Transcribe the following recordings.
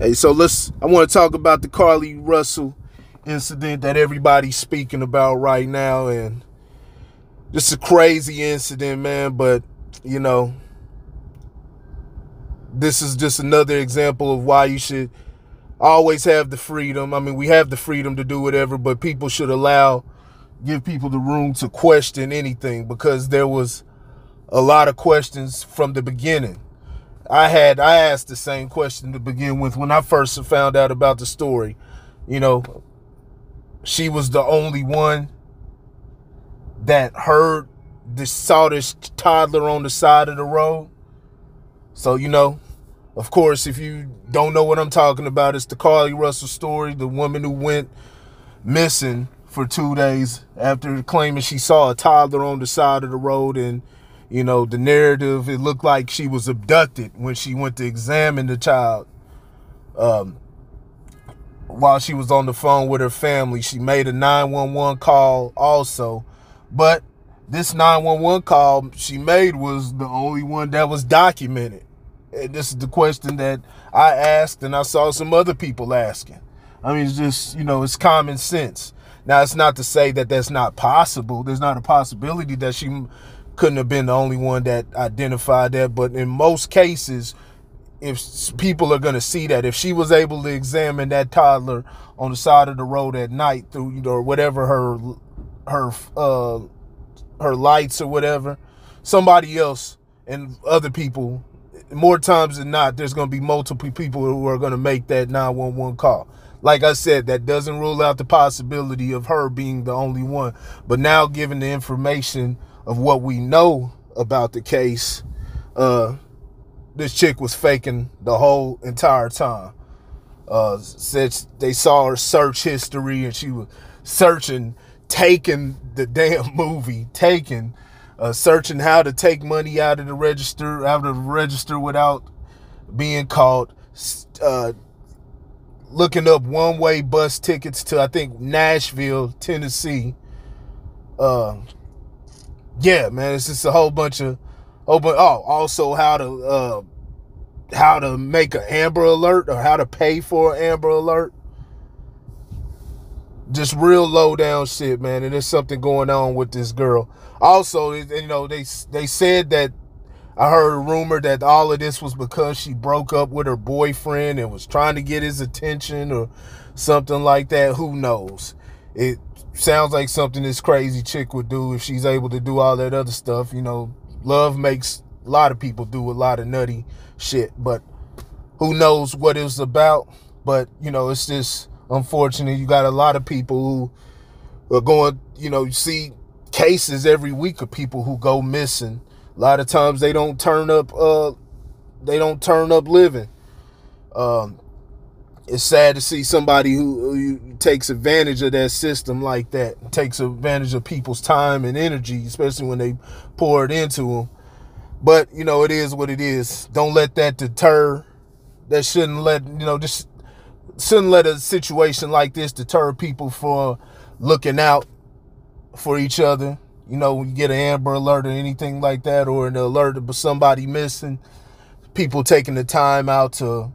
Hey, so let's. I want to talk about the Carlee Russell incident that everybody's speaking about right now, and just a crazy incident, man. But you know, this is just another example of why you should always have the freedom. I mean, we have the freedom to do whatever, but people should allow, give people the room to question anything because there was a lot of questions from the beginning. I had I asked the same question to begin with when I first found out about the story. You know, she was the only one that heard this saw this toddler on the side of the road. So, you know, of course, if you don't know what I'm talking about, it's the Carlee Russell story, the woman who went missing for two days after claiming she saw a toddler on the side of the road and you know, the narrative, it looked like she was abducted when she went to examine the child. Um, while she was on the phone with her family, she made a 911 call also. But this 911 call she made was the only one that was documented. And this is the question that I asked and I saw some other people asking. I mean, it's just, you know, it's common sense. Now, it's not to say that that's not possible. There's not a possibility that she couldn't have been the only one that identified that. But in most cases, if people are going to see that, if she was able to examine that toddler on the side of the road at night through you know, or whatever her her uh, her lights or whatever, somebody else and other people, more times than not, there's going to be multiple people who are going to make that 911 call. Like I said, that doesn't rule out the possibility of her being the only one. But now, given the information of what we know about the case, uh, this chick was faking the whole entire time. Uh, said they saw her search history and she was searching, taking the damn movie, taking, uh, searching how to take money out of the register, out of the register without being caught, uh, looking up one-way bus tickets to I think Nashville, Tennessee. Uh, yeah, man, it's just a whole bunch of oh, but oh, also how to uh how to make an Amber Alert or how to pay for an Amber Alert. Just real low down shit, man. And there's something going on with this girl. Also, you know, they they said that I heard a rumor that all of this was because she broke up with her boyfriend and was trying to get his attention or something like that. Who knows? It sounds like something this crazy chick would do if she's able to do all that other stuff. You know, love makes a lot of people do a lot of nutty shit, but who knows what it's about. But, you know, it's just unfortunate. You got a lot of people who are going, you know, you see cases every week of people who go missing. A lot of times they don't turn up, uh, they don't turn up living. Um, it's sad to see somebody who, who, takes advantage of that system like that, takes advantage of people's time and energy, especially when they pour it into them. But you know, it is what it is. Don't let that deter. That shouldn't let you know just shouldn't let a situation like this deter people for looking out for each other. You know, when you get an Amber Alert or anything like that, or an alert of somebody missing, people taking the time out to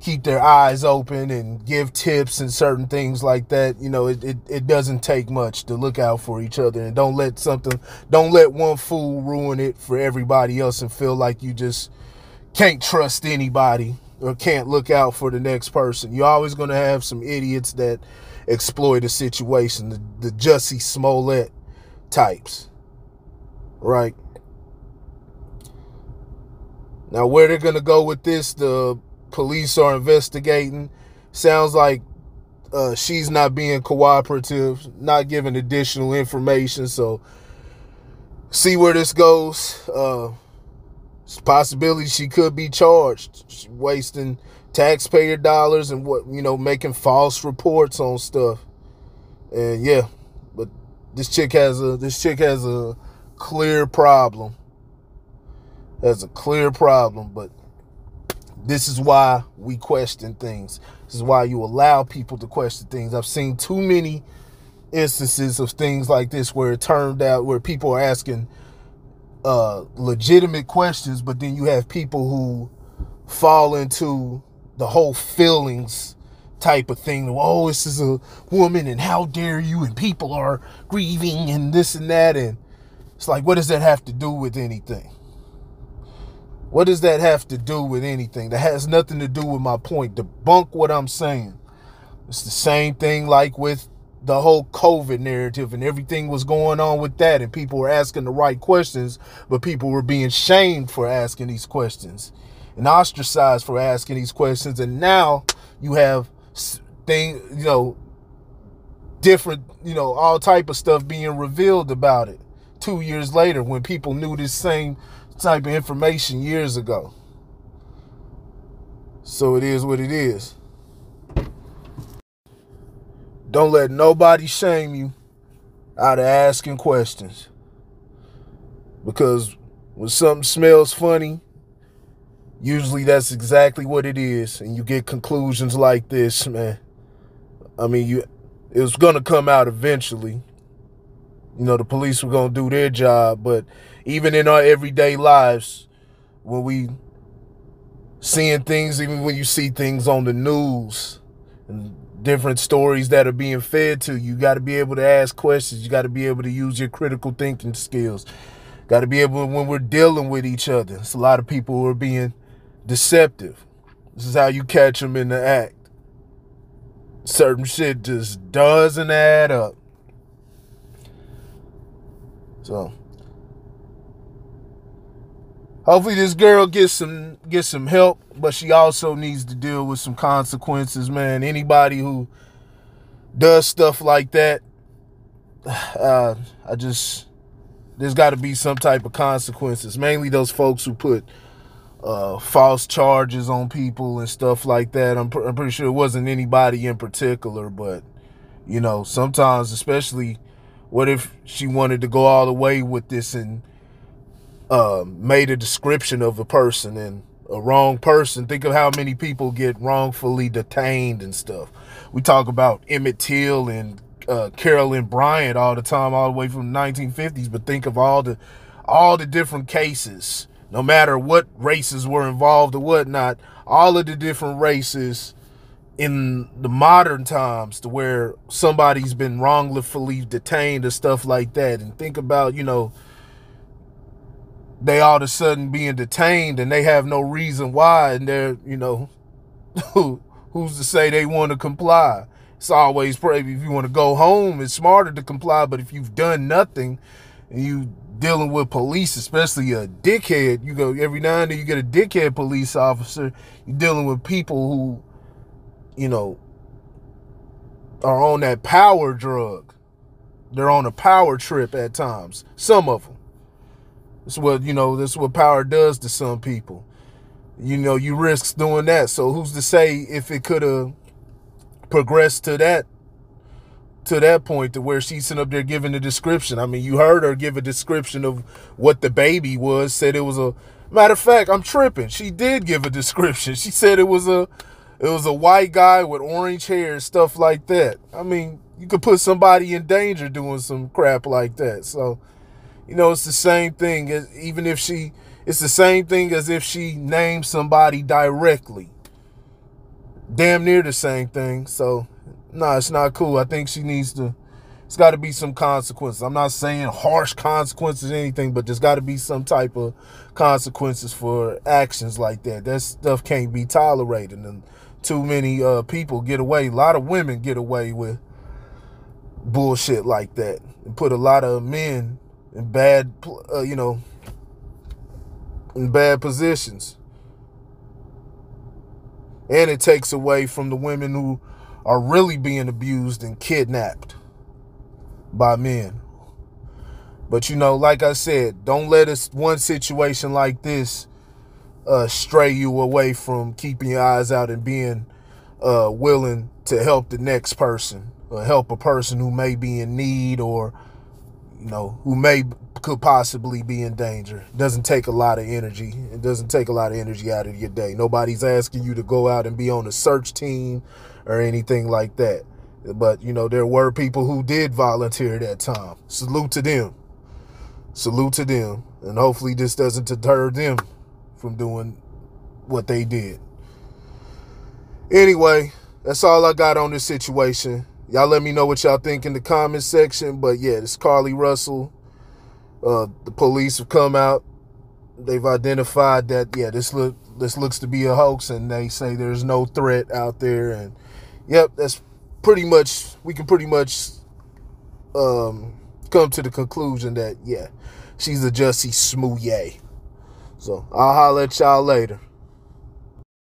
keep their eyes open and give tips and certain things like that. You know, it, it, it, doesn't take much to look out for each other and don't let something, don't let one fool ruin it for everybody else and feel like you just can't trust anybody or can't look out for the next person. You're always going to have some idiots that exploit a situation, the, the Jussie Smollett types, right? Now, where they're going to go with this, the police are investigating. Sounds like uh, she's not being cooperative, not giving additional information. So, see where this goes. Uh, possibility she could be charged, She's wasting taxpayer dollars and what you know, making false reports on stuff. And yeah, but this chick has a this chick has a clear problem. Has a clear problem, but this is why we question things. This is why you allow people to question things. I've seen too many instances of things like this where it turned out where people are asking uh, legitimate questions, but then you have people who fall into the whole feelings type of thing. Oh, this is a woman, and how dare you? And people are grieving, and this and that. And it's like, what does that have to do with anything? What does that have to do with anything? That has nothing to do with my point. Debunk what I'm saying. It's the same thing like with the whole COVID narrative and everything was going on with that, and people were asking the right questions, but people were being shamed for asking these questions and ostracized for asking these questions. And now you have thing, you know, different, you know, all type of stuff being revealed about it two years later when people knew this same type of information years ago. So it is what it is. Don't let nobody shame you out of asking questions. Because when something smells funny, usually that's exactly what it is. And you get conclusions like this, man. I mean, you it was gonna come out eventually. You know, the police were gonna do their job, but even in our everyday lives, when we seeing things, even when you see things on the news and different stories that are being fed to you, you got to be able to ask questions. You got to be able to use your critical thinking skills. Got to be able when we're dealing with each other. It's a lot of people who are being deceptive. This is how you catch them in the act. Certain shit just doesn't add up. So hopefully this girl gets some gets some help, but she also needs to deal with some consequences, man. Anybody who does stuff like that, uh, I just there's got to be some type of consequences. Mainly those folks who put uh, false charges on people and stuff like that. I'm, pr I'm pretty sure it wasn't anybody in particular, but you know, sometimes, especially what if she wanted to go all the way with this and uh, made a description of a person and a wrong person? Think of how many people get wrongfully detained and stuff. We talk about Emmett Till and uh, Carolyn Bryant all the time, all the way from the 1950s. But think of all the all the different cases, no matter what races were involved or whatnot, all of the different races in the modern times to where somebody's been wrongfully detained or stuff like that and think about you know they all of a sudden being detained and they have no reason why and they're you know who's to say they want to comply? It's always probably if you want to go home it's smarter to comply but if you've done nothing and you dealing with police especially a dickhead you go every now and then you get a dickhead police officer you're dealing with people who you know, are on that power drug. They're on a power trip at times. Some of them. That's what, you know, that's what power does to some people. You know, you risk doing that. So who's to say if it could have progressed to that to that point to where she's sitting up there giving a description. I mean, you heard her give a description of what the baby was, said it was a matter of fact, I'm tripping. She did give a description. She said it was a it was a white guy with orange hair stuff like that. I mean, you could put somebody in danger doing some crap like that. So, you know, it's the same thing as even if she it's the same thing as if she named somebody directly. Damn near the same thing. So, no, nah, it's not cool. I think she needs to it's got to be some consequences. I'm not saying harsh consequences anything, but there's got to be some type of consequences for actions like that. That stuff can't be tolerated. And too many uh, people get away. A lot of women get away with bullshit like that and put a lot of men in bad, uh, you know, in bad positions. And it takes away from the women who are really being abused and kidnapped by men. But you know, like I said, don't let us one situation like this uh, stray you away from keeping your eyes out and being uh, willing to help the next person or help a person who may be in need or you know who may could possibly be in danger. It doesn't take a lot of energy. It doesn't take a lot of energy out of your day. Nobody's asking you to go out and be on a search team or anything like that. But you know there were people who did volunteer that time. Salute to them. Salute to them. And hopefully this doesn't deter them from doing what they did. Anyway, that's all I got on this situation. Y'all let me know what y'all think in the comment section. But yeah, this Carlee Russell. Uh, the police have come out. They've identified that yeah, this look this looks to be a hoax, and they say there's no threat out there. And yep, that's pretty much we can pretty much um, come to the conclusion that yeah, she's a Jussie Smollett. So I'll holler at y'all later.